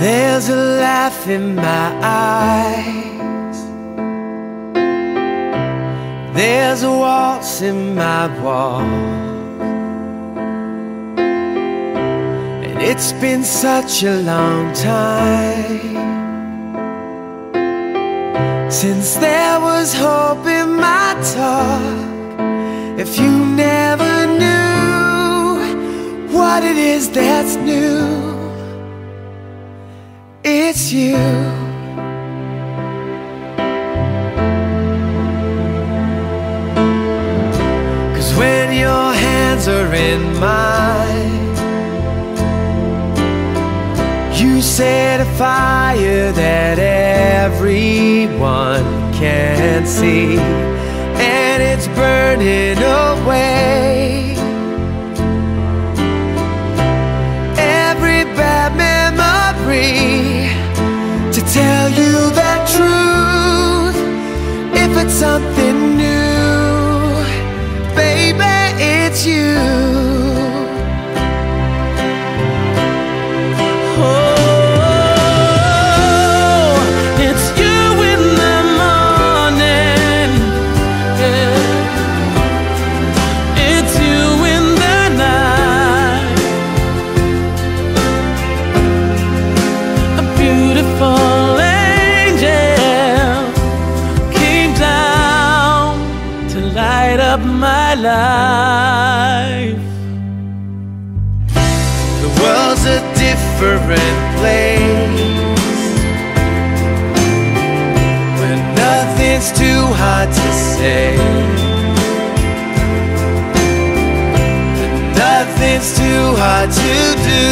There's a laugh in my eyes. There's a waltz in my walk. And it's been such a long time since there was hope in my talk. If you never knew what it is that's new it's you. Cause when your hands are in mine, you set a fire that everyone can see, and it's burning away. Different place where nothing's too hard to say. and Nothing's too hard to do.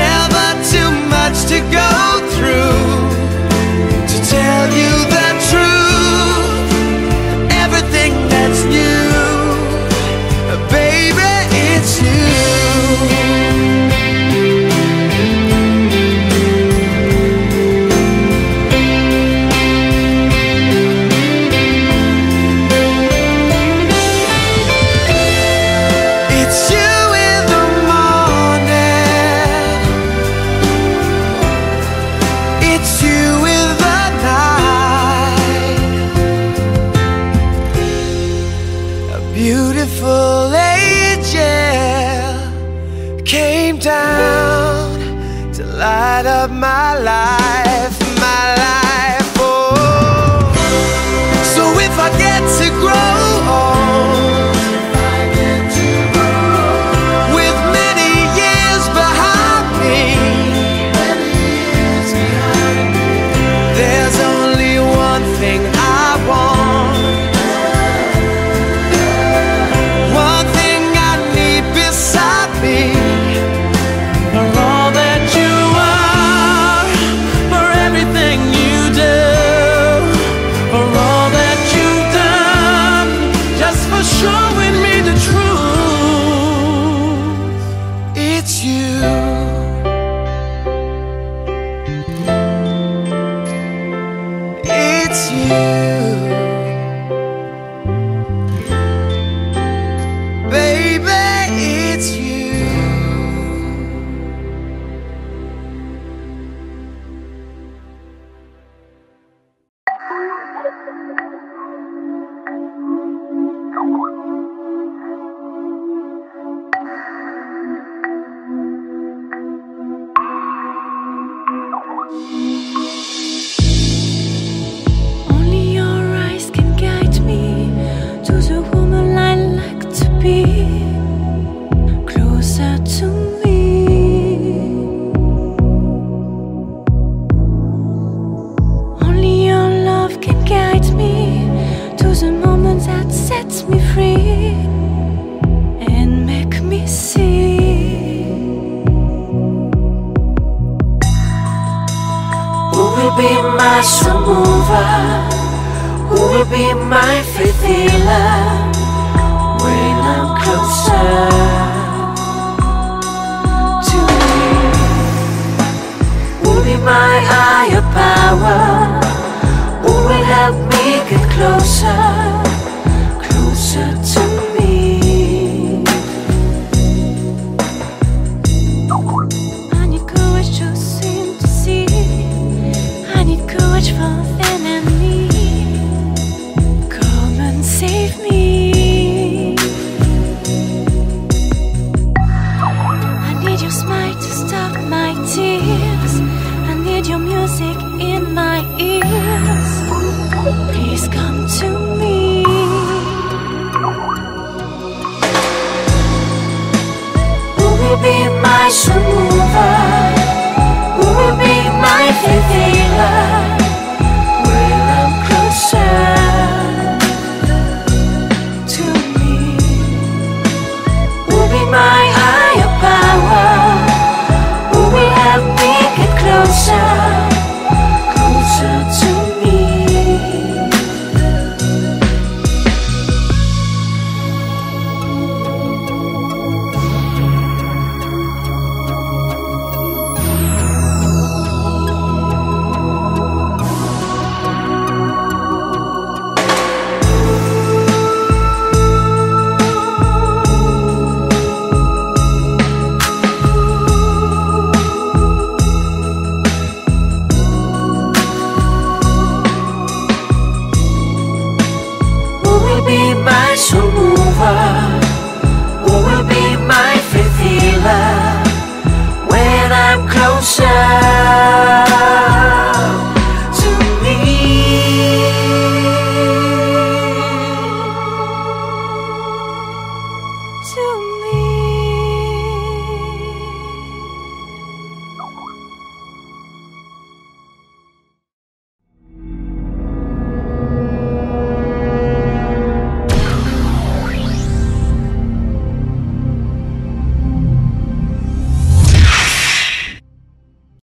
Never too much to go through to tell you so if I get to grow be my sun mover? Who will be my faith healer when I'm closer to you? Who will be my higher power? Who will help me get closer,